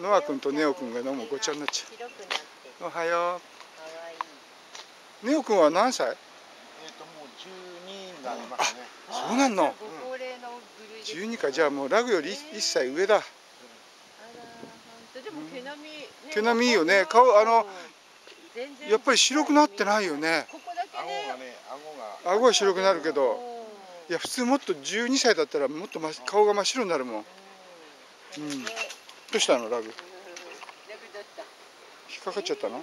ノア君とネオ君がどうもごちゃになっちゃう。おはよ。う。ネオ君は何歳？えっ、ともう12になりますね。そうなんの？ご高齢の部類ですね。12か。じゃあもうラグより1歳上だ。あら本当でも毛並み、ね毛並みいいよね。顔あのやっぱり白くなってないよね。ここだけ顎ねがね、顎が。顎は白くなるけどうん。いや普通もっと12歳だったらもっとま顔が真っ白になるもん。うんどうしたのラグ？引っかかっちゃったの？